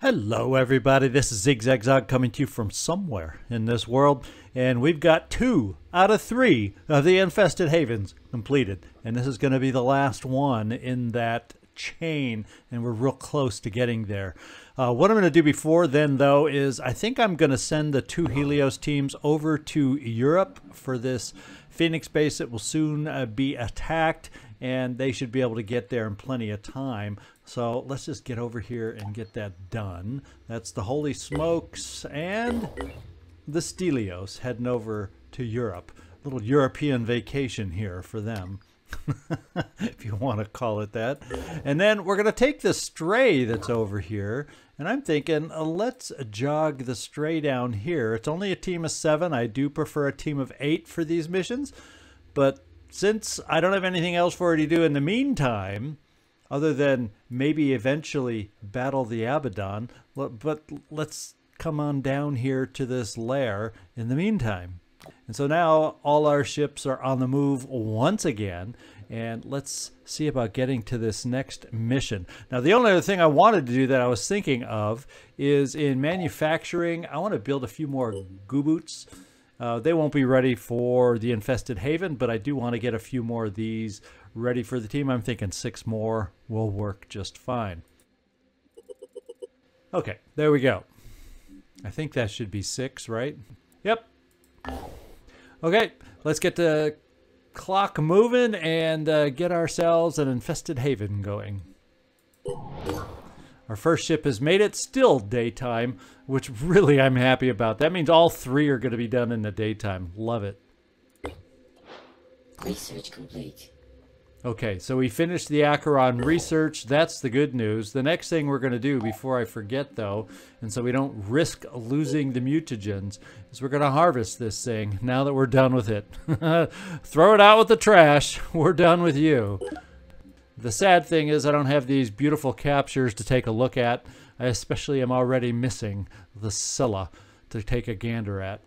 Hello, everybody. This is Zigzag coming to you from somewhere in this world, and we've got two out of three of the infested havens completed, and this is going to be the last one in that chain, and we're real close to getting there. Uh, what I'm going to do before then, though, is I think I'm going to send the two Helios teams over to Europe for this Phoenix base that will soon uh, be attacked, and they should be able to get there in plenty of time. So let's just get over here and get that done. That's the Holy Smokes and the Stelios heading over to Europe. A little European vacation here for them. if you want to call it that. And then we're going to take the stray that's over here. And I'm thinking, uh, let's jog the stray down here. It's only a team of seven. I do prefer a team of eight for these missions. But since I don't have anything else for her to do in the meantime, other than maybe eventually battle the Abaddon. But let's come on down here to this lair in the meantime. And so now all our ships are on the move once again. And let's see about getting to this next mission. Now, the only other thing I wanted to do that I was thinking of is in manufacturing, I want to build a few more Gooboots. Uh, they won't be ready for the infested haven, but I do want to get a few more of these ready for the team. I'm thinking six more will work just fine. Okay, there we go. I think that should be six, right? Yep. Okay, let's get the clock moving and uh, get ourselves an infested haven going. Our first ship has made it, still daytime, which really I'm happy about. That means all three are going to be done in the daytime. Love it. Research complete. Okay, so we finished the Acheron research. That's the good news. The next thing we're going to do before I forget, though, and so we don't risk losing the mutagens, is we're going to harvest this thing now that we're done with it. Throw it out with the trash. We're done with you. The sad thing is I don't have these beautiful captures to take a look at. I especially am already missing the Scylla to take a gander at.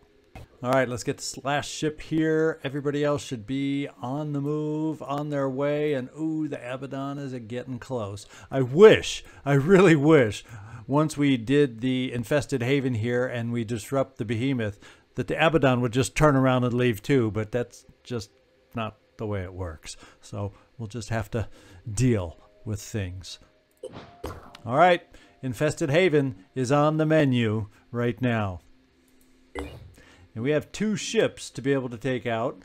All right, let's get this last ship here. Everybody else should be on the move, on their way, and ooh, the Abaddon is getting close. I wish, I really wish, once we did the infested haven here and we disrupt the behemoth, that the Abaddon would just turn around and leave too, but that's just not the way it works. So we'll just have to deal with things. All right, infested haven is on the menu right now. And we have two ships to be able to take out.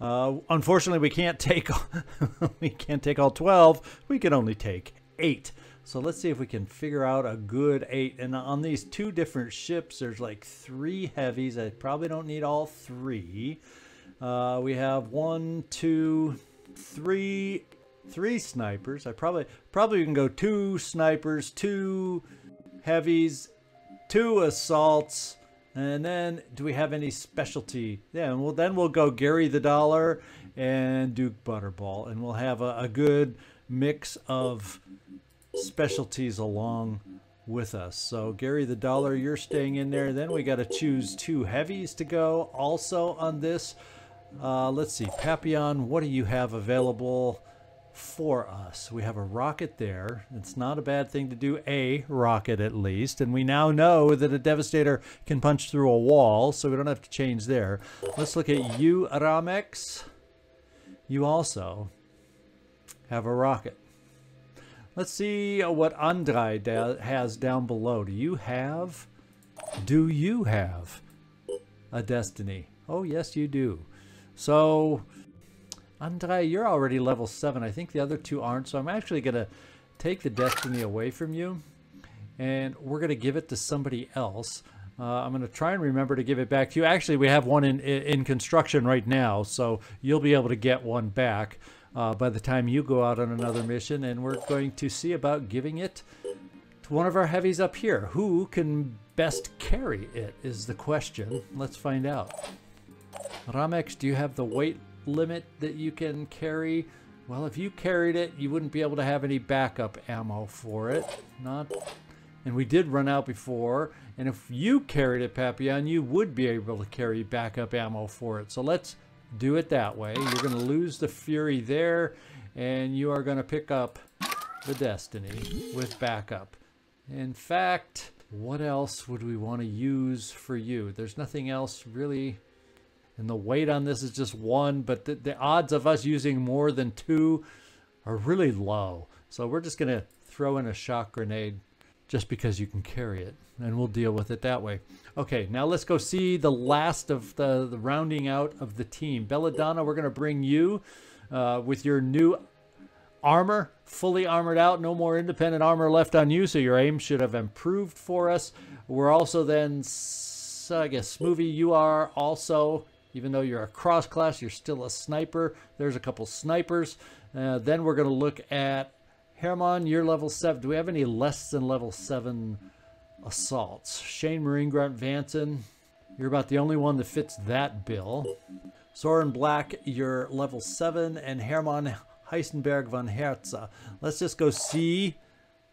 Uh, unfortunately, we can't take we can't take all 12. We can only take eight. So let's see if we can figure out a good eight. And on these two different ships, there's like three heavies. I probably don't need all three. Uh, we have one, two, three, three snipers. I probably probably can go two snipers, two heavies, two assaults, and then, do we have any specialty? Yeah, well, then we'll go Gary the Dollar and Duke Butterball, and we'll have a, a good mix of specialties along with us. So, Gary the Dollar, you're staying in there. Then we got to choose two heavies to go also on this. Uh, let's see, Papillon, what do you have available? For us. We have a rocket there. It's not a bad thing to do a rocket at least. And we now know that a Devastator can punch through a wall, so we don't have to change there. Let's look at you, Aramex. You also have a rocket. Let's see what Andrei has down below. Do you have, do you have a Destiny? Oh, yes, you do. So Andre, you're already level 7. I think the other two aren't, so I'm actually going to take the Destiny away from you, and we're going to give it to somebody else. Uh, I'm going to try and remember to give it back to you. Actually, we have one in, in construction right now, so you'll be able to get one back uh, by the time you go out on another mission, and we're going to see about giving it to one of our heavies up here. Who can best carry it is the question. Let's find out. Ramex, do you have the weight limit that you can carry. Well, if you carried it, you wouldn't be able to have any backup ammo for it. Not, and we did run out before. And if you carried it, Papillon, you would be able to carry backup ammo for it. So let's do it that way. You're going to lose the Fury there, and you are going to pick up the Destiny with backup. In fact, what else would we want to use for you? There's nothing else really. And the weight on this is just one, but the, the odds of us using more than two are really low. So we're just going to throw in a shock grenade just because you can carry it and we'll deal with it that way. Okay, now let's go see the last of the, the rounding out of the team. Belladonna, we're going to bring you uh, with your new armor, fully armored out, no more independent armor left on you, so your aim should have improved for us. We're also then, I guess, Smoothie, you are also, even though you're a cross class, you're still a sniper. There's a couple snipers. Uh, then we're going to look at Herman, you're level 7. Do we have any less than level 7 assaults? Shane Marine Grunt Vanson, you're about the only one that fits that bill. Soren Black, you're level 7. And Herman Heisenberg von Herza. Let's just go see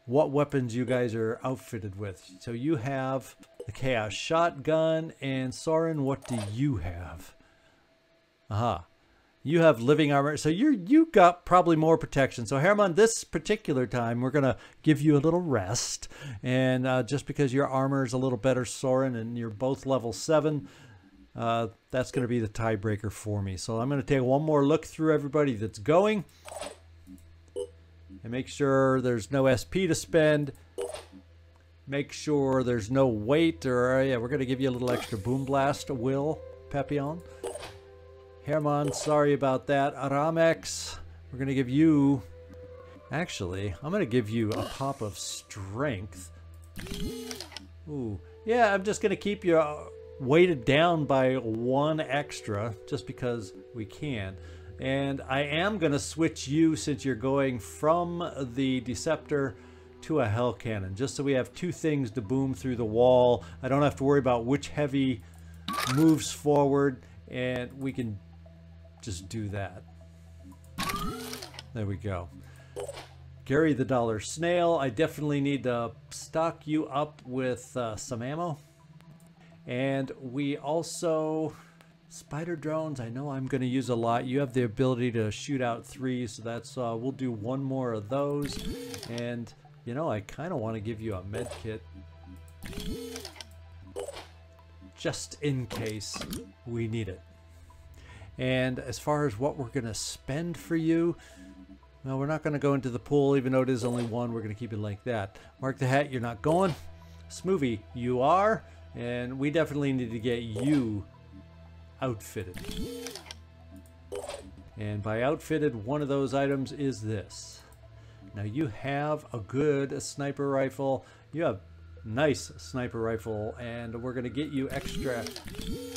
what weapons you guys are outfitted with. So you have the Kaos Shotgun. And Soren, what do you have? Aha. You have living armor, so you you got probably more protection. So Herman, this particular time, we're gonna give you a little rest, and uh, just because your armor is a little better, Soren, and you're both level seven, uh, that's gonna be the tiebreaker for me. So I'm gonna take one more look through everybody that's going, and make sure there's no SP to spend. Make sure there's no weight, or yeah, we're gonna give you a little extra boom blast, Will Papillon. Herman, sorry about that. Aramex, we're going to give you... Actually, I'm going to give you a pop of strength. Ooh. Yeah, I'm just going to keep you uh, weighted down by one extra, just because we can. And I am going to switch you, since you're going from the Deceptor to a Hell Cannon, just so we have two things to boom through the wall. I don't have to worry about which heavy moves forward, and we can just do that. There we go. Gary the Dollar Snail, I definitely need to stock you up with uh, some ammo. And we also, spider drones, I know I'm going to use a lot. You have the ability to shoot out three, so that's, uh, we'll do one more of those. And, you know, I kind of want to give you a med kit. Just in case we need it. And as far as what we're going to spend for you, well, we're not going to go into the pool, even though it is only one. We're going to keep it like that. Mark the Hat, you're not going. Smoothie, you are. And we definitely need to get you outfitted. And by outfitted, one of those items is this. Now you have a good sniper rifle. You have nice sniper rifle and we're going to get you extra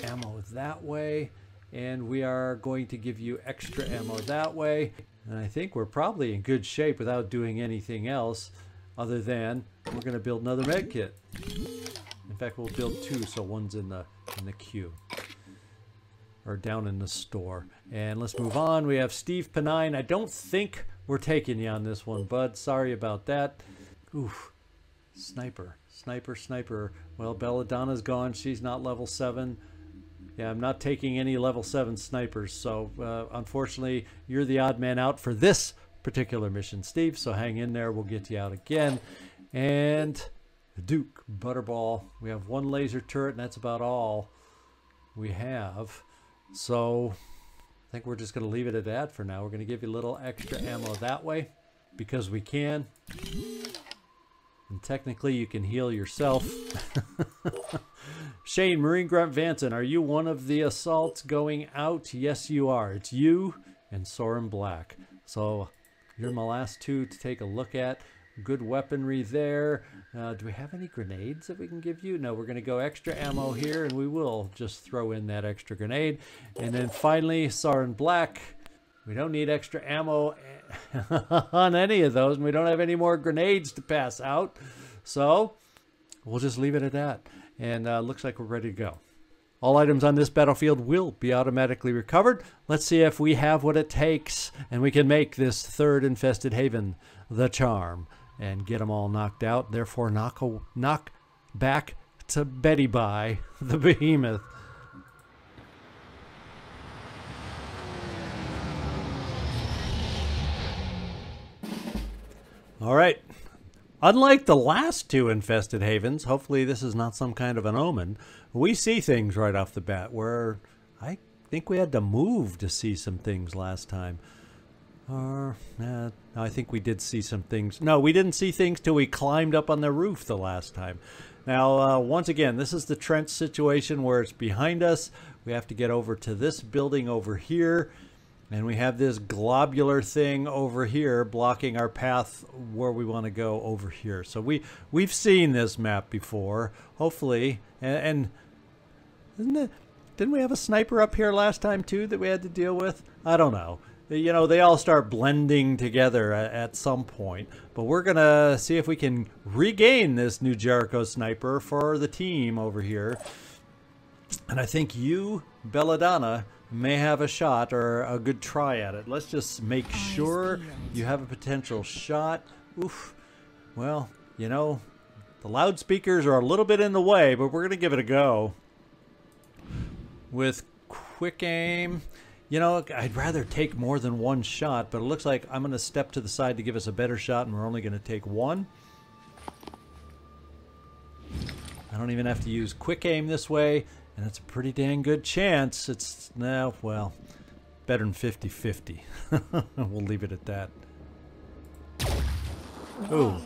ammo that way and we are going to give you extra ammo that way. And I think we're probably in good shape without doing anything else other than we're going to build another med kit. In fact, we'll build two, so one's in the in the queue or down in the store. And let's move on. We have Steve Penine. I don't think we're taking you on this one, bud. Sorry about that. Oof. Sniper. Sniper, sniper. Well, Belladonna's gone. She's not level 7. Yeah, I'm not taking any level 7 snipers, so uh, unfortunately, you're the odd man out for this particular mission, Steve, so hang in there. We'll get you out again. And Duke, Butterball. We have one laser turret, and that's about all we have. So think we're just going to leave it at that for now. We're going to give you a little extra ammo that way because we can. And technically, you can heal yourself. Shane, Marine Grunt Vanson, are you one of the assaults going out? Yes, you are. It's you and Soren Black. So you're my last two to take a look at. Good weaponry there. Uh, do we have any grenades that we can give you? No, we're going to go extra ammo here, and we will just throw in that extra grenade. And then finally, Soren Black. We don't need extra ammo on any of those, and we don't have any more grenades to pass out. So we'll just leave it at that. And uh, looks like we're ready to go. All items on this battlefield will be automatically recovered. Let's see if we have what it takes and we can make this third infested haven the charm and get them all knocked out. Therefore, knock, a, knock back to Betty by the behemoth. All right. Unlike the last two infested havens, hopefully this is not some kind of an omen. We see things right off the bat where I think we had to move to see some things last time. Or, uh, I think we did see some things. No, we didn't see things till we climbed up on the roof the last time. Now, uh, once again, this is the trench situation where it's behind us. We have to get over to this building over here. And we have this globular thing over here blocking our path where we want to go over here. So we, we've seen this map before, hopefully. And, and it, didn't we have a sniper up here last time too that we had to deal with? I don't know. You know, they all start blending together at, at some point. But we're going to see if we can regain this new Jericho sniper for the team over here. And I think you, Belladonna, may have a shot or a good try at it. Let's just make sure you have a potential shot. Oof. Well, you know, the loudspeakers are a little bit in the way, but we're going to give it a go. With quick aim, you know, I'd rather take more than one shot, but it looks like I'm going to step to the side to give us a better shot, and we're only going to take one. I don't even have to use quick aim this way. And it's a pretty dang good chance. It's now, well, better than 50 50. we'll leave it at that. Ooh.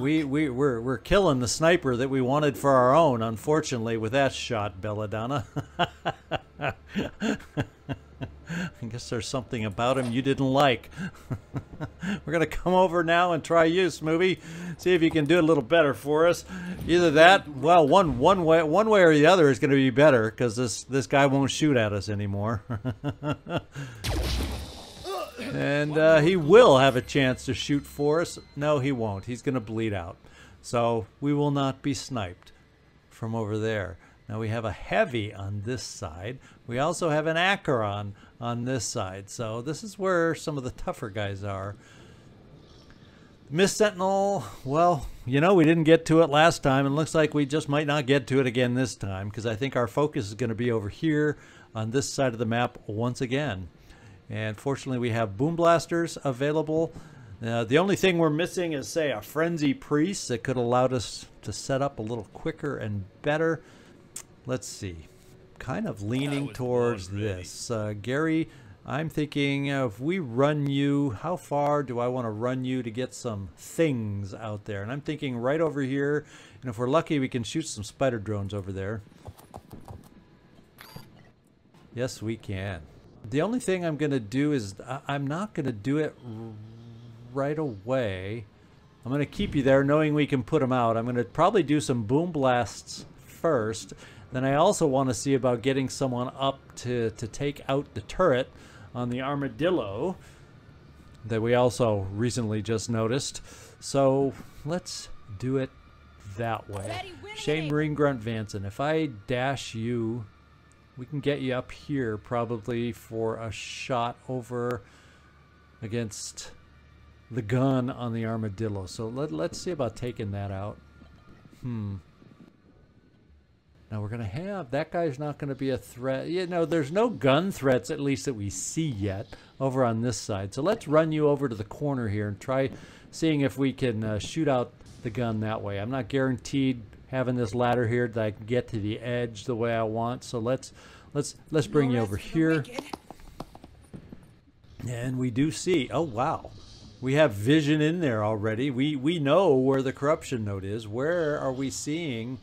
We, we, we're, we're killing the sniper that we wanted for our own, unfortunately, with that shot, Belladonna. I guess there's something about him you didn't like. We're going to come over now and try you, Smooby. See if you can do a little better for us. Either that, well, one one way one way or the other is going to be better because this this guy won't shoot at us anymore. and uh, he will have a chance to shoot for us. No, he won't. He's going to bleed out. So we will not be sniped from over there. Now we have a heavy on this side. We also have an Acheron on this side. So this is where some of the tougher guys are. Mist Sentinel, well, you know, we didn't get to it last time, and looks like we just might not get to it again this time, because I think our focus is going to be over here on this side of the map once again. And fortunately, we have boom blasters available. Uh, the only thing we're missing is, say, a frenzy priest that could allow us to set up a little quicker and better. Let's see. Kind of leaning towards this. Uh, Gary, I'm thinking uh, if we run you, how far do I want to run you to get some things out there? And I'm thinking right over here. And if we're lucky, we can shoot some spider drones over there. Yes, we can. The only thing I'm going to do is I'm not going to do it right away. I'm going to keep you there knowing we can put them out. I'm going to probably do some boom blasts first then I also want to see about getting someone up to, to take out the turret on the armadillo that we also recently just noticed. So let's do it that way. Shane Marine Grunt Vanson, if I dash you, we can get you up here probably for a shot over against the gun on the armadillo. So let, let's see about taking that out. Hmm. Now we're going to have, that guy's not going to be a threat. You know, there's no gun threats, at least that we see yet, over on this side. So let's run you over to the corner here and try seeing if we can uh, shoot out the gun that way. I'm not guaranteed having this ladder here that I can get to the edge the way I want. So let's, let's, let's bring you over here. And we do see, oh wow, we have vision in there already. We, we know where the corruption node is. Where are we seeing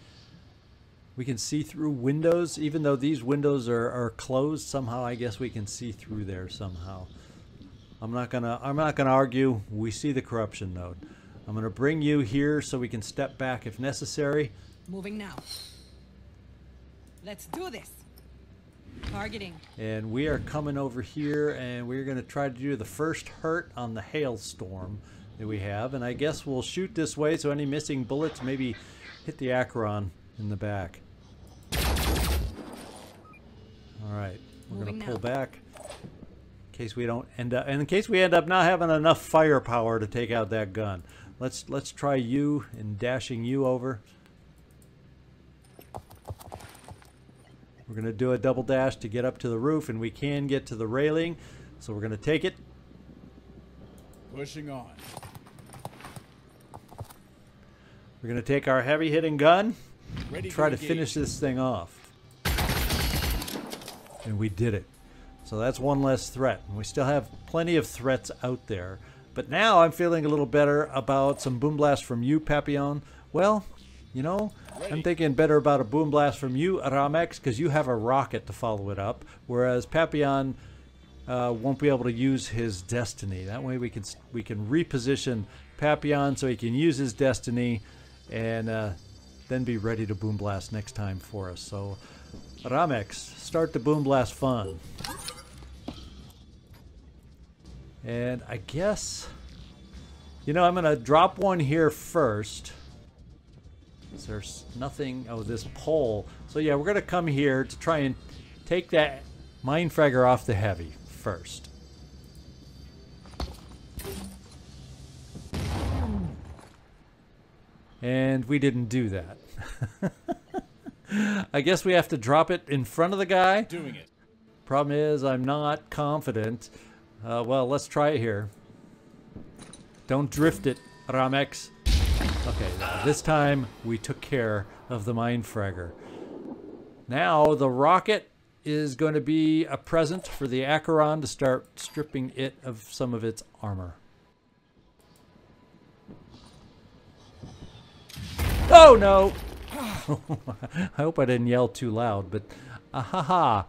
we can see through windows, even though these windows are, are closed. Somehow, I guess we can see through there somehow. I'm not gonna. I'm not gonna argue. We see the corruption node. I'm gonna bring you here so we can step back if necessary. Moving now. Let's do this. Targeting. And we are coming over here, and we're gonna try to do the first hurt on the hailstorm that we have. And I guess we'll shoot this way, so any missing bullets maybe hit the Acheron in the back. All right, we're going to pull back in case we don't end up, in case we end up not having enough firepower to take out that gun. Let's let's try you and dashing you over. We're going to do a double dash to get up to the roof, and we can get to the railing. So we're going to take it. Pushing on. We're going to take our heavy hitting gun, Ready try to engage. finish this thing off. And we did it. So that's one less threat. And we still have plenty of threats out there. But now I'm feeling a little better about some boom blast from you, Papillon. Well, you know, I'm thinking better about a boom blast from you, Ramex, because you have a rocket to follow it up, whereas Papillon uh, won't be able to use his destiny. That way, we can we can reposition Papillon so he can use his destiny, and uh, then be ready to boom blast next time for us. So, Ramex, start the boom blast fun. And I guess, you know, I'm gonna drop one here first. There's nothing. Oh, this pole. So yeah, we're gonna come here to try and take that Mindfragger off the heavy first. And we didn't do that. I guess we have to drop it in front of the guy. Doing it. Problem is, I'm not confident. Uh, well, let's try it here. Don't drift it, Ramex. Okay, this time we took care of the Mindfragger. Now the rocket is going to be a present for the Acheron to start stripping it of some of its armor. Oh no! I hope I didn't yell too loud, but ahaha.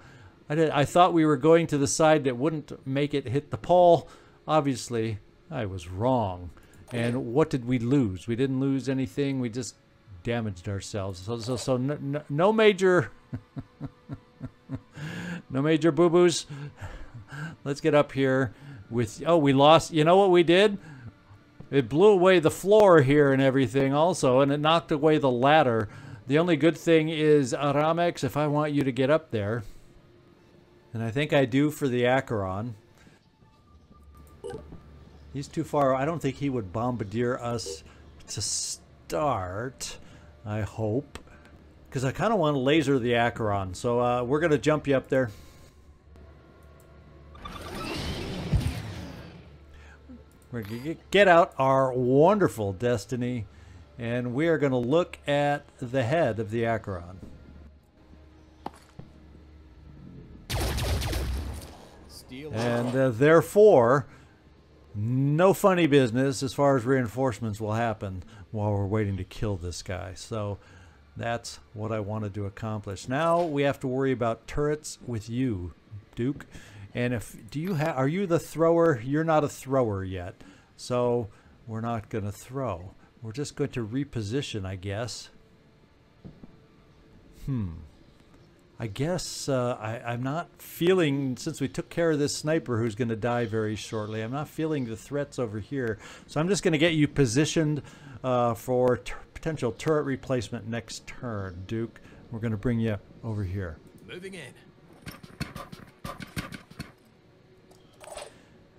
I did I thought we were going to the side that wouldn't make it hit the pole. Obviously, I was wrong. And what did we lose? We didn't lose anything. We just damaged ourselves. So so so no, no, no major no major boo-boos. Let's get up here with Oh, we lost. You know what we did? It blew away the floor here and everything also, and it knocked away the ladder. The only good thing is, Aramex, if I want you to get up there, and I think I do for the Acheron, he's too far. I don't think he would bombardier us to start, I hope. Because I kind of want to laser the Acheron. So uh, we're going to jump you up there. We're going to get out our wonderful destiny, and we are going to look at the head of the Acheron. Steel. And uh, therefore, no funny business as far as reinforcements will happen while we're waiting to kill this guy. So that's what I wanted to accomplish. Now we have to worry about turrets with you, Duke. And if do you have are you the thrower? You're not a thrower yet. So we're not going to throw. We're just going to reposition, I guess. Hmm. I guess uh, I, I'm not feeling, since we took care of this sniper who's going to die very shortly, I'm not feeling the threats over here. So I'm just going to get you positioned uh, for potential turret replacement next turn, Duke. We're going to bring you over here. Moving in.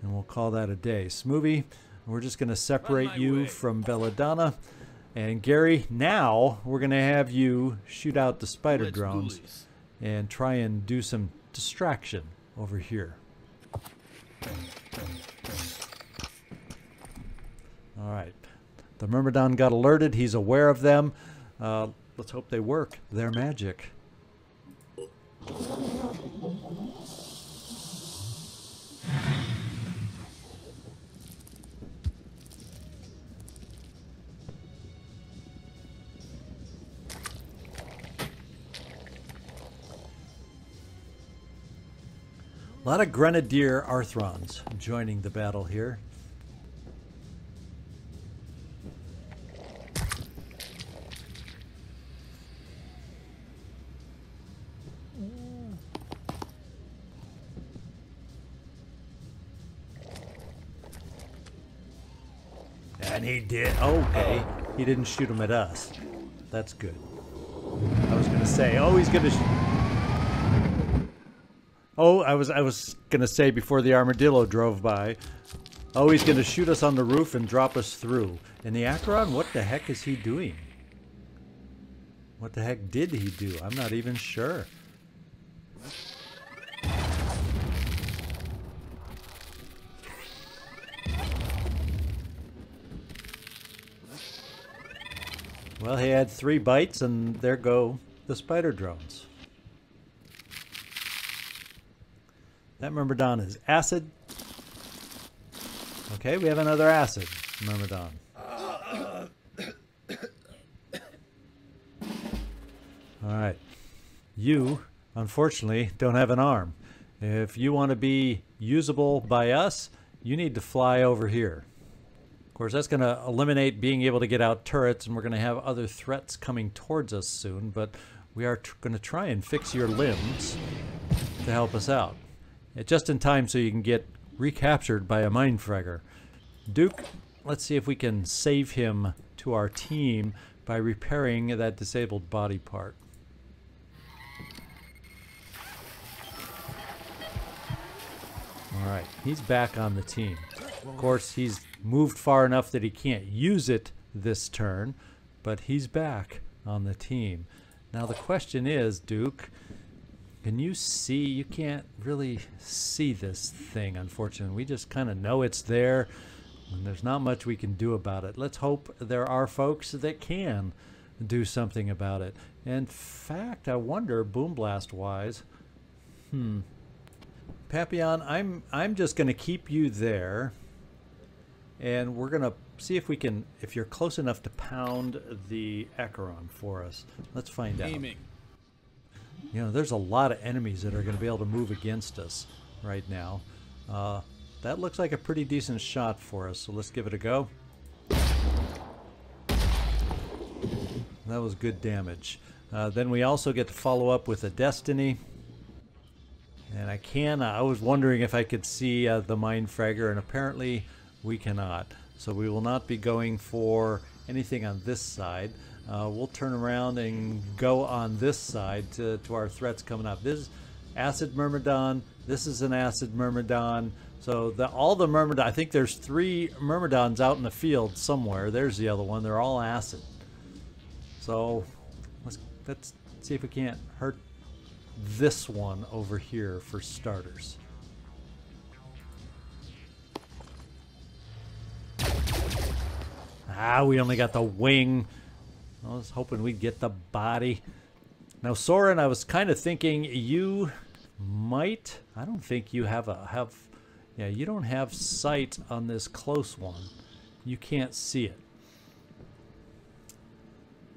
And we'll call that a day. Smoovie, we're just going to separate you way. from Belladonna. And Gary, now we're going to have you shoot out the spider Let's drones. and try and do some distraction over here. All right. The Myrmidon got alerted. He's aware of them. Uh, let's hope they work. Their magic. A lot of Grenadier Arthrons joining the battle here. And he did. Oh, okay. Oh. He didn't shoot him at us. That's good. I was going to say, oh, he's going to. Oh, I was I was to say before the armadillo drove by. Oh, he's to shoot us on the roof and drop us through. And the Acheron, what the heck is he doing? What the heck did he do? I'm not even sure. Well, he had three bites, and there go the spider drones. That Myrmidon is acid. Okay, we have another acid Myrmidon. Alright. You, unfortunately, don't have an arm. If you want to be usable by us, you need to fly over here. Of course, that's going to eliminate being able to get out turrets, and we're going to have other threats coming towards us soon, but we are going to try and fix your limbs to help us out. Just in time so you can get recaptured by a Mindfragger. Duke, let's see if we can save him to our team by repairing that disabled body part. All right, he's back on the team. Of course, he's moved far enough that he can't use it this turn, but he's back on the team. Now the question is, Duke, can you see? You can't really see this thing, unfortunately. We just kind of know it's there, and there's not much we can do about it. Let's hope there are folks that can do something about it. In fact, I wonder, Boom Blast wise, hmm, Papillon, I'm I'm just going to keep you there, and we're going to see if we can, if you're close enough to pound the Acheron for us. Let's find out. You know, there's a lot of enemies that are going to be able to move against us right now. Uh, that looks like a pretty decent shot for us, so let's give it a go. That was good damage. Uh, then we also get to follow up with a Destiny. And I can, I was wondering if I could see uh, the Mindfragger, and apparently we cannot. So we will not be going for anything on this side. Uh, we'll turn around and go on this side to, to our threats coming up. This is Acid Myrmidon. This is an Acid Myrmidon. So the, all the Myrmidon, I think there's three Myrmidons out in the field somewhere. There's the other one. They're all acid. So let's, let's see if we can't hurt this one over here for starters. Ah, we only got the wing. I was hoping we'd get the body. Now, Soren, I was kind of thinking you might. I don't think you have a have. Yeah, you don't have sight on this close one. You can't see it.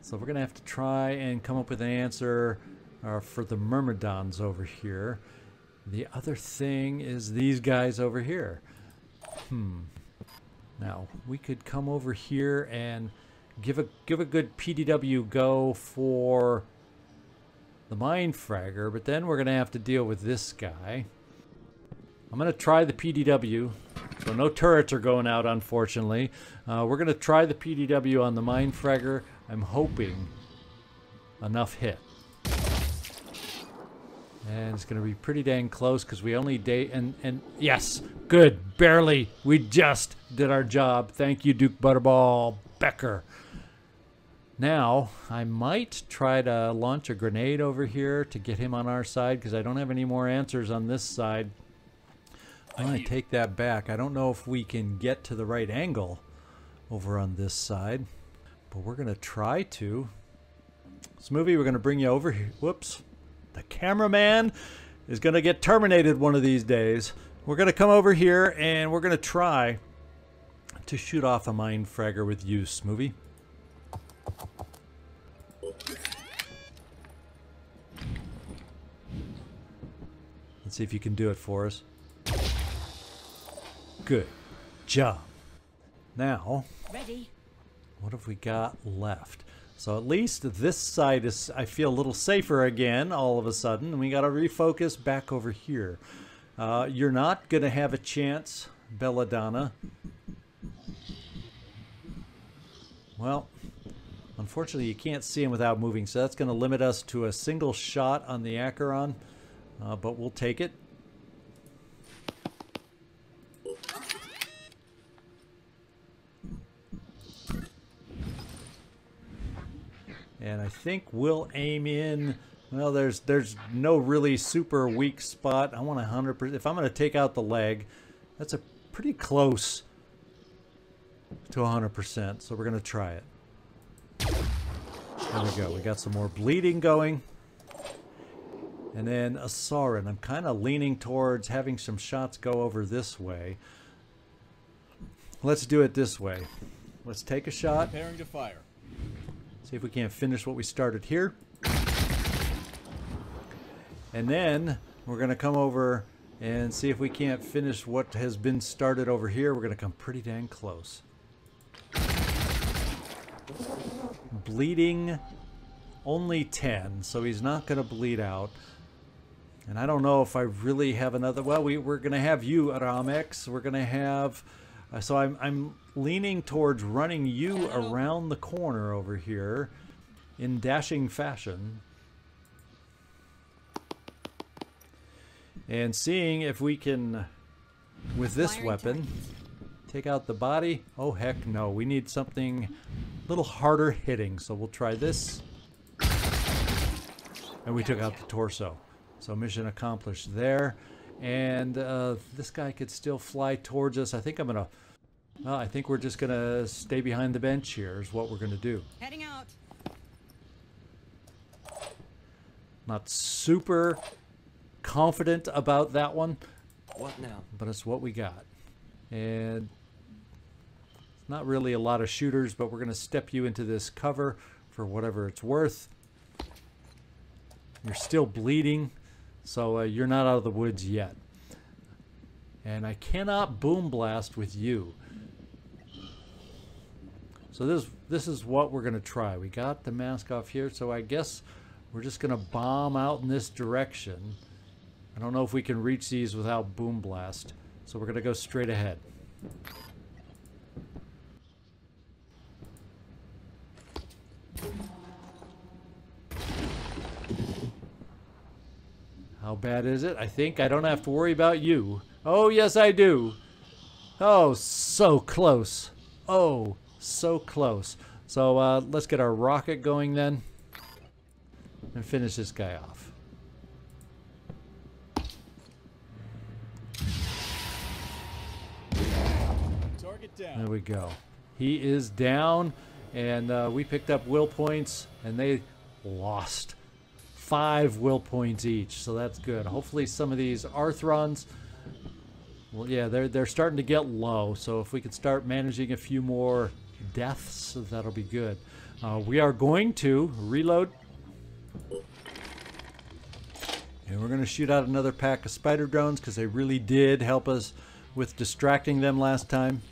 So we're gonna have to try and come up with an answer uh, for the Myrmidons over here. The other thing is these guys over here. Hmm. Now we could come over here and give a give a good PDW go for the Mindfragger, but then we're gonna have to deal with this guy. I'm gonna try the PDW. So no turrets are going out, unfortunately. Uh, we're gonna try the PDW on the Mindfragger. I'm hoping enough hit. And it's going to be pretty dang close because we only date and and yes, good, barely. We just did our job. Thank you, Duke Butterball Becker. Now I might try to launch a grenade over here to get him on our side because I don't have any more answers on this side. Going to take that back. I don't know if we can get to the right angle over on this side, but we're going to try to. Smoothie, we're going to bring you over here. Whoops. The cameraman is going to get terminated one of these days. We're going to come over here and we're going to try to shoot off a Mindfragger with you, Smoothie. Let's see if you can do it for us. Good job. Now, Ready. what have we got left? So at least this side is, I feel a little safer again all of a sudden. We got to refocus back over here. Uh, you're not going to have a chance, Belladonna. Well, unfortunately you can't see him without moving, so that's going to limit us to a single shot on the Acheron, uh, but we'll take it. And I think we'll aim in. Well, there's there's no really super weak spot. I want a hundred percent. If I'm going to take out the leg, that's a pretty close to hundred percent. So we're going to try it. There we go. We got some more bleeding going. And then a Soren. I'm kind of leaning towards having some shots go over this way. Let's do it this way. Let's take a shot. Preparing to fire. See if we can't finish what we started here. And then we're going to come over and see if we can't finish what has been started over here. We're going to come pretty dang close. Bleeding only 10, so he's not going to bleed out. And I don't know if I really have another. Well, we, we're going to have you, Aramex. We're going to have. Uh, so I'm, I'm leaning towards running you around the corner over here in dashing fashion. And seeing if we can, with this weapon, take out the body. Oh, heck no. We need something a little harder hitting. So we'll try this. And we took out the torso. So mission accomplished there. And uh, this guy could still fly towards us. I think I'm going to... Well, I think we're just going to stay behind the bench here is what we're going to do. Heading out. Not super confident about that one, What now? but it's what we got. And it's not really a lot of shooters, but we're going to step you into this cover for whatever it's worth. You're still bleeding, so uh, you're not out of the woods yet. And I cannot boom blast with you. So this this is what we're going to try. We got the mask off here, so I guess we're just going to bomb out in this direction. I don't know if we can reach these without boom blast. So we're going to go straight ahead. How bad is it? I think I don't have to worry about you. Oh, yes, I do. Oh, so close. Oh, so close. So uh, let's get our rocket going then and finish this guy off. There we go. He is down, and uh, we picked up will points, and they lost five will points each. So that's good. Hopefully, some of these Arthrons, well, yeah, they're they're starting to get low. So if we could start managing a few more deaths, that'll be good. Uh, we are going to reload. And we're going to shoot out another pack of spider drones because they really did help us with distracting them last time.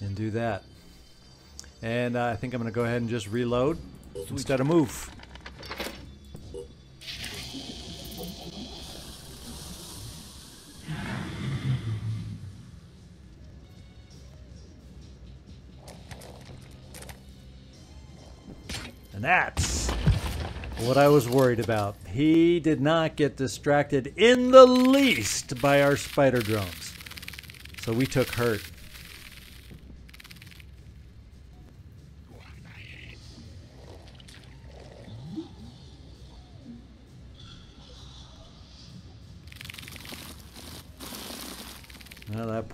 And do that. And uh, I think I'm going to go ahead and just reload instead of move. And that's what I was worried about. He did not get distracted in the least by our spider drones. So we took hurt.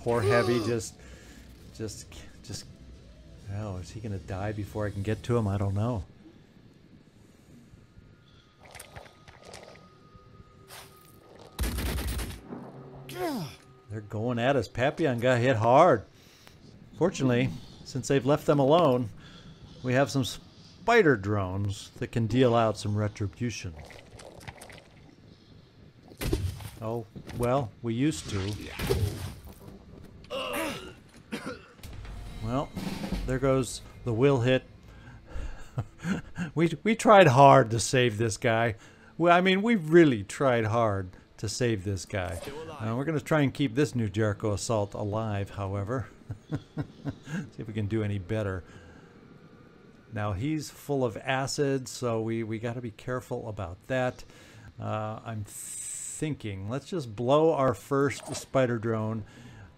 Poor heavy just, just, just. Oh, is he gonna die before I can get to him? I don't know. They're going at us. Papillon got hit hard. Fortunately, since they've left them alone, we have some spider drones that can deal out some retribution. Oh, well, we used to. Well, there goes the will hit. we we tried hard to save this guy. Well, I mean, we really tried hard to save this guy. Uh, we're going to try and keep this new Jericho assault alive, however. See if we can do any better. Now he's full of acid, so we we got to be careful about that. Uh, I'm thinking, let's just blow our first spider drone.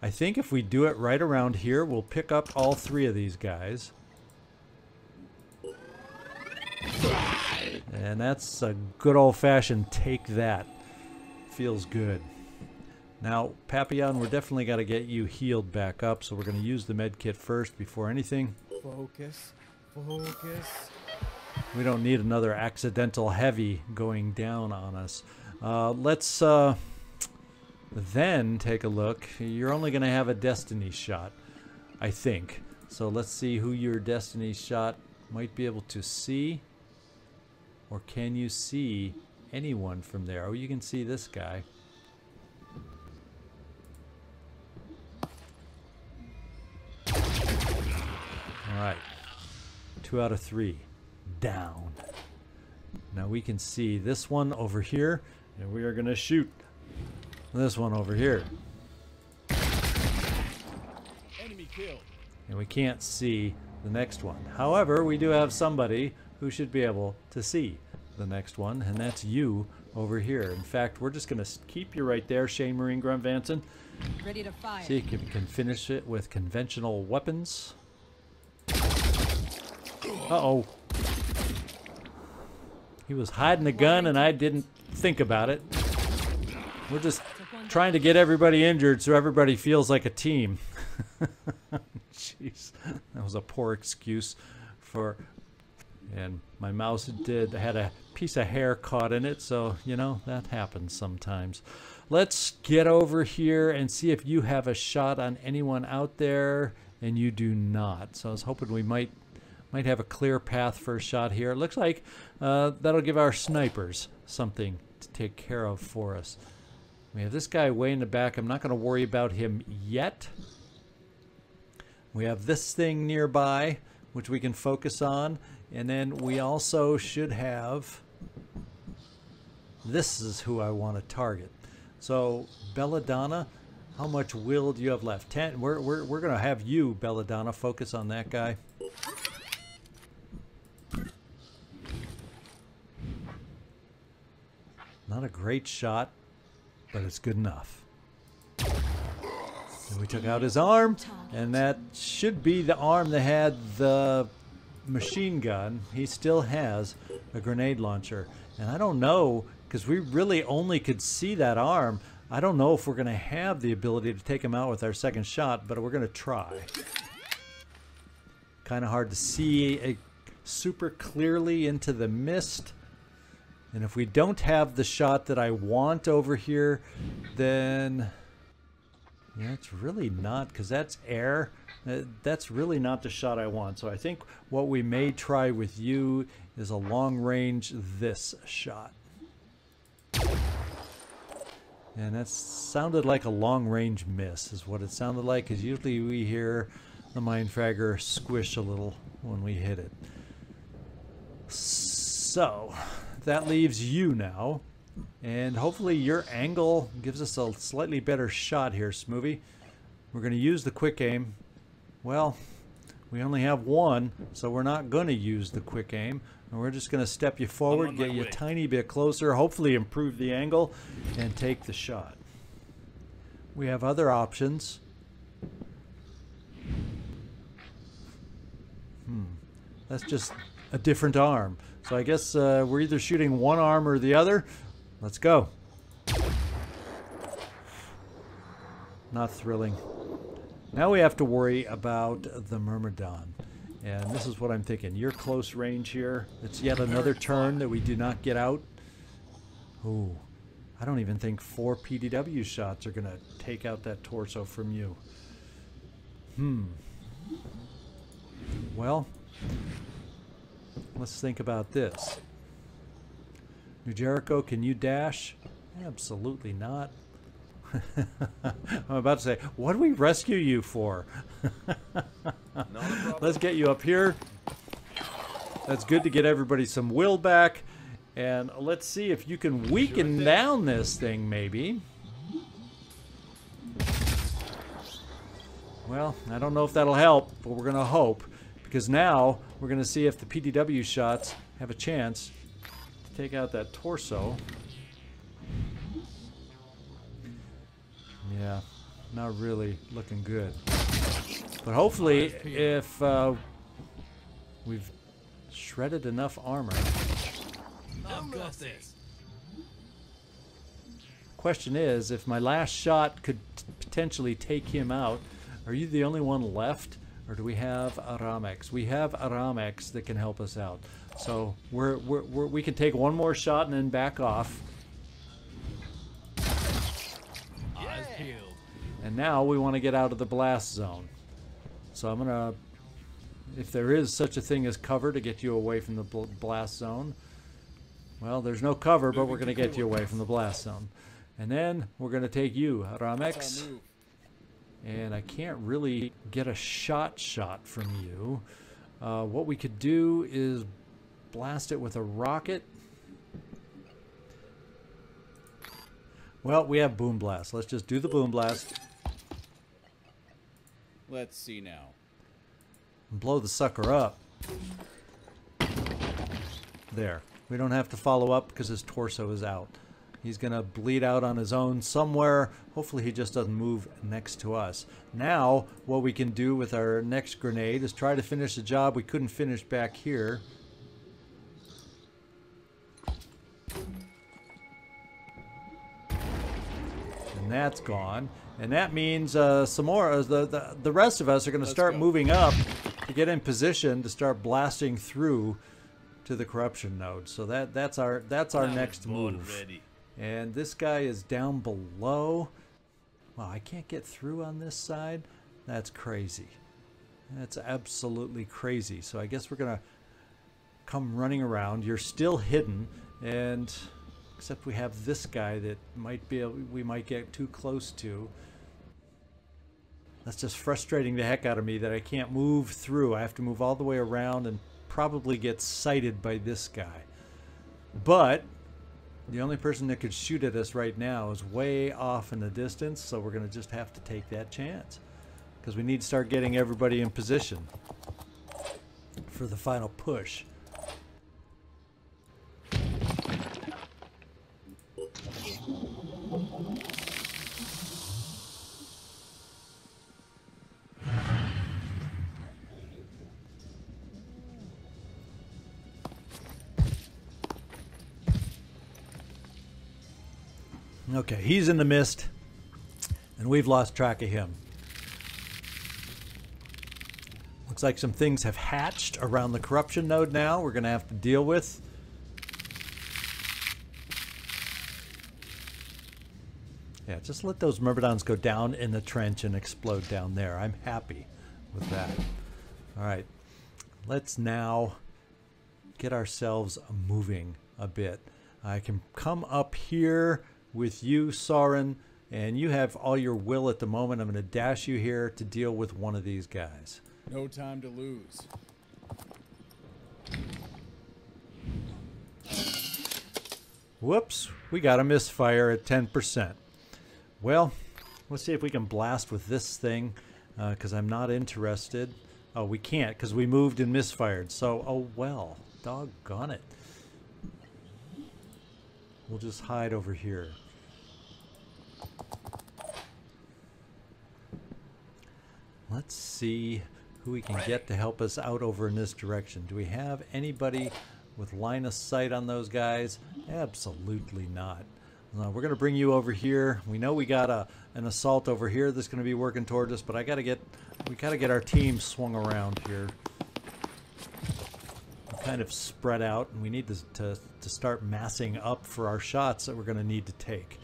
I think if we do it right around here, we'll pick up all three of these guys. And that's a good old-fashioned take that. Feels good. Now, Papillon, we're definitely got to get you healed back up, so we're going to use the med kit first before anything. Focus. Focus. We don't need another accidental heavy going down on us. Uh, let's uh, then take a look. You're only going to have a destiny shot, I think. So let's see who your destiny shot might be able to see. Or can you see anyone from there? Oh, you can see this guy. All right. Two out of three. Down. Now we can see this one over here, and we are going to shoot this one over here. Enemy killed. And we can't see the next one. However, we do have somebody who should be able to see the next one, and that's you over here. In fact, we're just going to keep you right there, Shane Marine Grunt Vanson. Ready to fire. See if you can finish it with conventional weapons. Uh-oh. He was hiding the gun and I didn't think about it. We're just trying to get everybody injured so everybody feels like a team. Jeez, that was a poor excuse for. And my mouse did had a piece of hair caught in it, so you know that happens sometimes. Let's get over here and see if you have a shot on anyone out there, and you do not. So I was hoping we might might have a clear path for a shot here. It looks like uh, that'll give our snipers something to take care of for us. We have this guy way in the back. I'm not going to worry about him yet. We have this thing nearby, which we can focus on. And then we also should have... This is who I want to target. So, Belladonna, how much will do you have left? Ten. We're, we're, we're going to have you, Belladonna, focus on that guy. Not a great shot, but it's good enough. We took out his arm, and that should be the arm that had the machine gun. He still has a grenade launcher. And I don't know, because we really only could see that arm. I don't know if we're going to have the ability to take him out with our second shot, but we're going to try. Kind of hard to see a, super clearly into the mist. And if we don't have the shot that I want over here, then yeah, it's really not because that's air. Uh, that's really not the shot I want. So I think what we may try with you is a long range this shot. And that sounded like a long range miss is what it sounded like because usually we hear the Mindfragger squish a little when we hit it. So that leaves you now. And hopefully your angle gives us a slightly better shot here, Smoothie. We're going to use the quick aim. Well, we only have one, so we're not going to use the quick aim. And we're just going to step you forward, get you a tiny bit closer, hopefully improve the angle, and take the shot. We have other options. Hmm. That's just a different arm. So I guess uh, we're either shooting one arm or the other. Let's go. Not thrilling. Now we have to worry about the Myrmidon. And this is what I'm thinking. You're close range here. It's yet another turn that we do not get out. Ooh. I don't even think four PDW shots are going to take out that torso from you. Hmm. Well, let's think about this. New Jericho, can you dash? Absolutely not. I'm about to say, what do we rescue you for? Let's get you up here. That's good to get everybody some will back. And let's see if you can weaken sure down this thing, maybe. Well, I don't know if that'll help, but we're going to hope. Because now we're going to see if the PDW shots have a chance to take out that torso. Yeah, not really looking good. But hopefully, if uh, we've shredded enough armor. Question is, if my last shot could potentially take him out, are you the only one left? Or do we have Aramex? We have Aramex that can help us out. So we're, we're, we're, we can take one more shot and then back off. And now we want to get out of the blast zone. So I'm going to, if there is such a thing as cover to get you away from the bl- blast zone, well, there's no cover, but we're going to get you away from the blast zone. And then we're going to take you, Ramex. That's our move. and I can't really get a shot shot from you. Uh, what we could do is blast it with a rocket. Well, we have boom blast. Let's just do the boom blast Let's see now. blow the sucker up. There. We don't have to follow up because his torso is out. He's going to bleed out on his own somewhere. Hopefully he just doesn't move next to us. Now, what we can do with our next grenade is try to finish the job we couldn't finish back here. And that's gone. And that means uh, some more. uh, The, the, the rest of us are going to start go. moving up to get in position to start blasting through to the corruption node. So that that's our that's our next move. And this guy is down below. Wow, I can't get through on this side. That's crazy. That's absolutely crazy. So I guess we're gonna come running around. You're still hidden, and except we have this guy that might be able, we might get too close to. That's just frustrating the heck out of me that I can't move through. I have to move all the way around and probably get sighted by this guy. But the only person that could shoot at us right now is way off in the distance, so we're going to just have to take that chance. Because we need to start getting everybody in position for the final push. Okay, he's in the mist, and we've lost track of him. Looks like some things have hatched around the corruption node now we're going to have to deal with. Yeah, just let those Myrmidons go down in the trench and explode down there. I'm happy with that. All right, let's now get ourselves moving a bit. I can come up here with you, Soren, and you have all your will at the moment. I'm going to dash you here to deal with one of these guys. No time to lose. Whoops, we got a misfire at 10%. Well, let's see if we can blast with this thing, uh, because I'm not interested. Oh, we can't, because we moved and misfired. So, oh well, doggone it. We'll just hide over here. Let's see who we can get to help us out over in this direction. Do we have anybody with line of sight on those guys? Absolutely not. Uh, we're going to bring you over here. We know we got a an assault over here that's going to be working towards us, but I got to get we got to get our team swung around here. We're kind of spread out, and we need to, to to start massing up for our shots that we're going to need to take.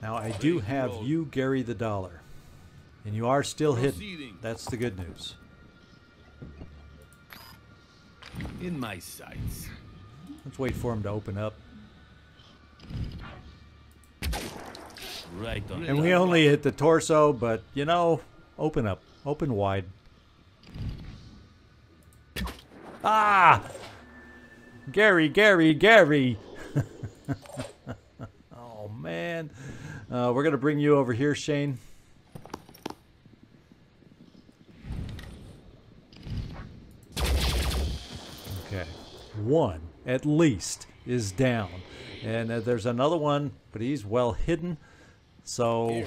Now I do have you, Gary the Dollar, and you are still hidden. That's the good news. In my sights. Let's wait for him to open up. Right on. And we only hit the torso, but you know, open up, open wide. Ah! Gary, Gary, Gary! oh man. Uh, we're gonna bring you over here, Shane. Okay. One, at least, is down. And uh, there's another one, but he's well hidden. So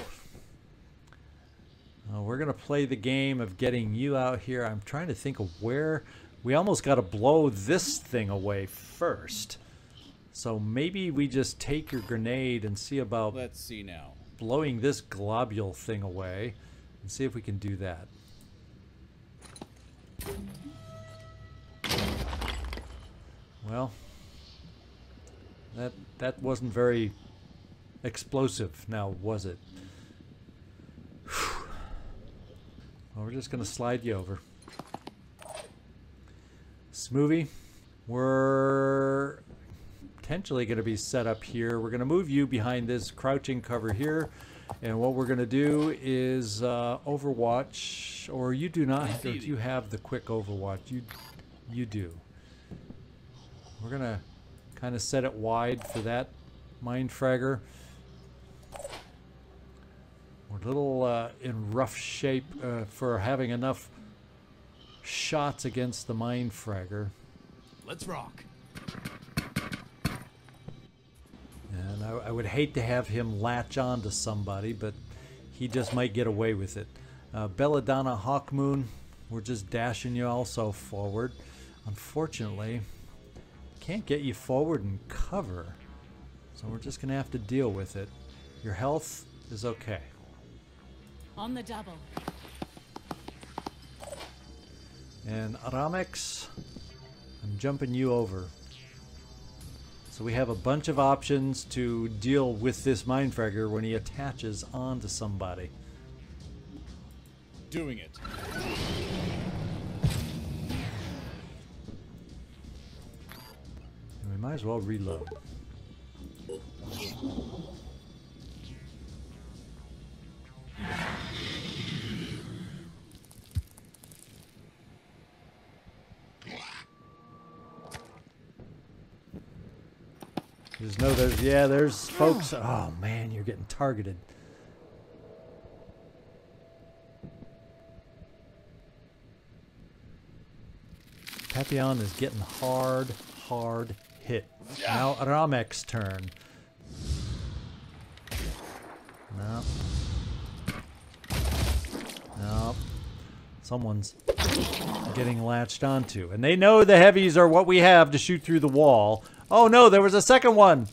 uh, we're going to play the game of getting you out here. I'm trying to think of where. We almost got to blow this thing away first. So maybe we just take your grenade and see about Let's see now. blowing this globule thing away and see if we can do that. Well, that that wasn't very explosive, now was it? Well, we're just gonna slide you over. Smoothie, we're potentially going to be set up here. We're going to move you behind this crouching cover here. And what we're going to do is uh, Overwatch, or you do not, or do you have the quick Overwatch? You, you do. We're going to kind of set it wide for that Mindfragger. We're a little uh, in rough shape uh, for having enough shots against the Mindfragger. Let's rock. And I, I would hate to have him latch on to somebody, but he just might get away with it. Uh, Belladonna Hawkmoon, we're just dashing you also forward. Unfortunately, can't get you forward and cover. So we're just going to have to deal with it. Your health is okay. On the double. And Aramex, I'm jumping you over. So we have a bunch of options to deal with this Mindfragger when he attaches onto somebody. Doing it. Might as well reload. There's no, there's, yeah, there's folks. Oh man, you're getting targeted. Papillon is getting hard, hard hit. Now Ramek's turn. No. No. Someone's getting latched onto. And they know the heavies are what we have to shoot through the wall. Oh no, there was a second one!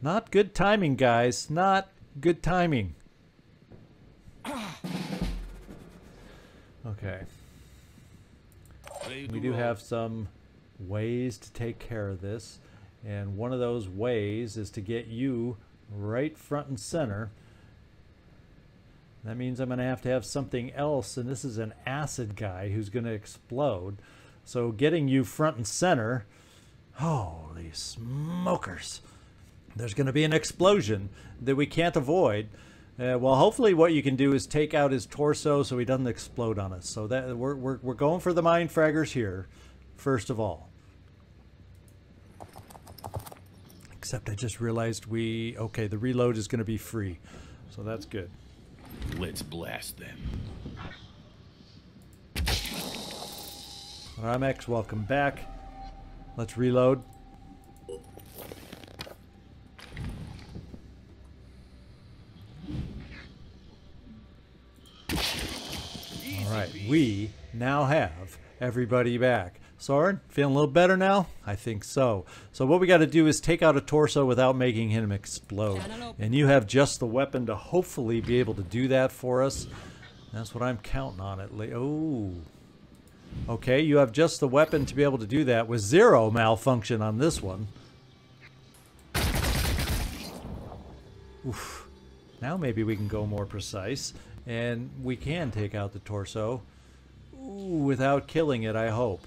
Not good timing, guys. Not good timing. Okay. We do have some ways to take care of this. And one of those ways is to get you right front and center. That means I'm going to have to have something else, and this is an acid guy who's going to explode. So getting you front and center, holy smokers. There's going to be an explosion that we can't avoid. Uh, well, hopefully, what you can do is take out his torso so he doesn't explode on us. So that we're we're, we're going for the Mindfraggers here, first of all. Except I just realized we okay. The reload is going to be free, so that's good. Let's blast them. Ramex, welcome back. Let's reload. Right, we now have everybody back. Soren, feeling a little better now? I think so. So what we got to do is take out a torso without making him explode. And you have just the weapon to hopefully be able to do that for us. That's what I'm counting on it. Oh. Okay, you have just the weapon to be able to do that with zero malfunction on this one. Oof. Now maybe we can go more precise and we can take out the torso without killing it, I hope.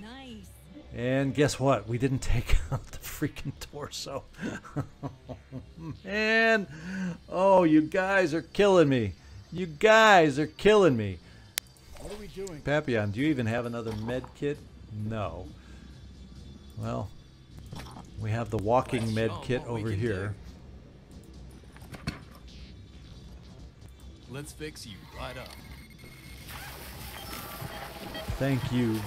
Nice. And guess what? We didn't take out the freaking torso. Man, oh, you guys are killing me. You guys are killing me. What are we doing? Papillon, do you even have another med kit? No. Well, we have the walking Let's med oh, kit over can here. Let's fix you right up. Thank you,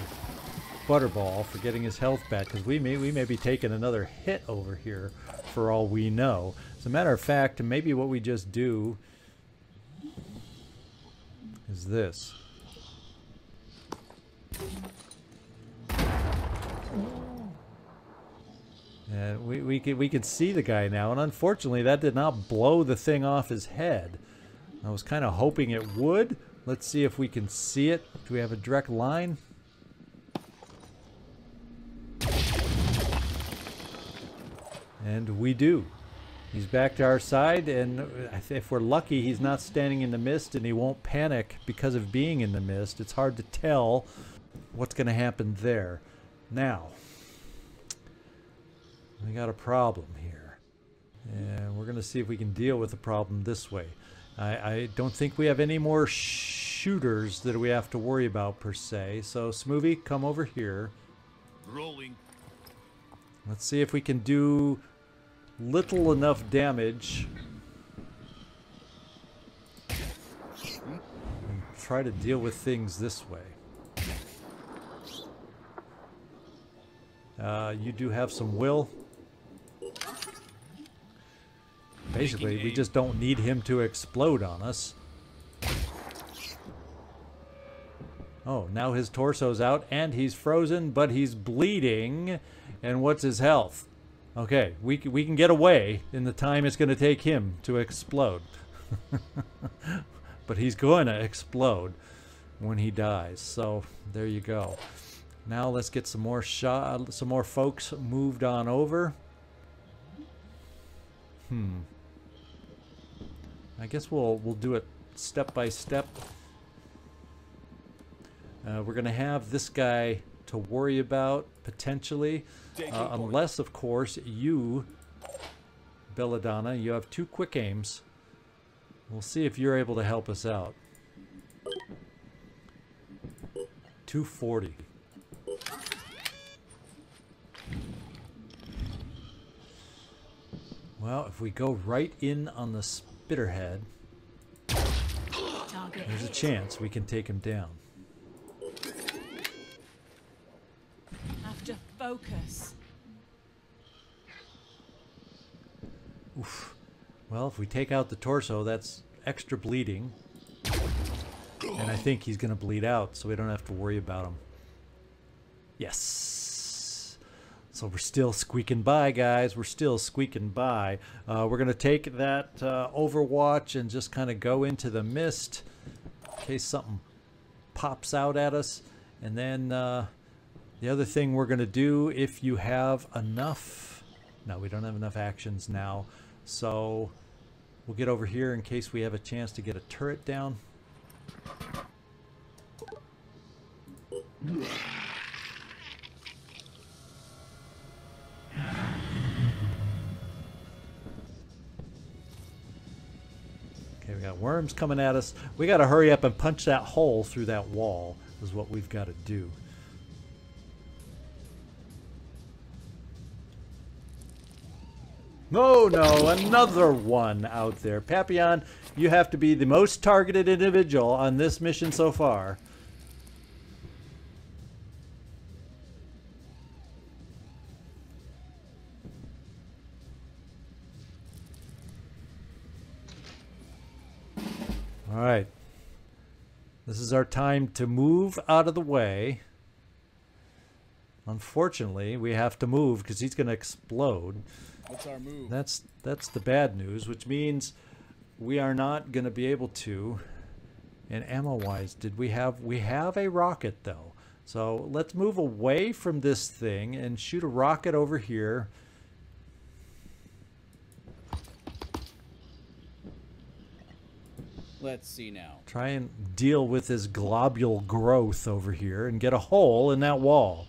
Butterball, for getting his health back, because we may we may be taking another hit over here, for all we know. As a matter of fact, maybe what we just do is this. And we we, can, we can see the guy now, and unfortunately that did not blow the thing off his head. I was kind of hoping it would. Let's see if we can see it. Do we have a direct line? And we do. He's back to our side, and if we're lucky, he's not standing in the mist and he won't panic because of being in the mist. It's hard to tell what's going to happen there. Now, we got a problem here. And we're going to see if we can deal with the problem this way. I, I don't think we have any more shooters that we have to worry about per se. So, Smoothie, come over here. Rolling. Let's see if we can do little enough damage. And try to deal with things this way. Uh, you do have some will. Basically, we just don't need him to explode on us. Oh, now his torso's out and he's frozen, but he's bleeding. And what's his health? Okay, we, we can get away in the time it's going to take him to explode. but he's going to explode when he dies. So there you go. Now let's get some more shot, some more folks moved on over. Hmm. I guess we'll we'll do it step by step. Uh, we're gonna have this guy to worry about potentially, uh, unless of course you, Belladonna, you have two quick aims. We'll see if you're able to help us out. 240. Well, if we go right in on the spitterhead, Target there's a chance we can take him down. Have to focus. Well, if we take out the torso, that's extra bleeding. And I think he's going to bleed out, so we don't have to worry about him. Yes. So we're still squeaking by, guys. We're still squeaking by. Uh, we're going to take that uh, Overwatch and just kind of go into the mist in case something pops out at us. And then uh, the other thing we're going to do, if you have enough... No, we don't have enough actions now. So we'll get over here in case we have a chance to get a turret down. Worms coming at us. We got to hurry up and punch that hole through that wall, is what we've got to do. No, no, another one out there. Papillon, you have to be the most targeted individual on this mission so far. All right. This is our time to move out of the way. Unfortunately, we have to move because he's going to explode. What's our move? That's that's the bad news, which means we are not going to be able to. And ammo-wise, did we have we have a rocket though? So let's move away from this thing and shoot a rocket over here. Let's see now. Try and deal with this globule growth over here and get a hole in that wall.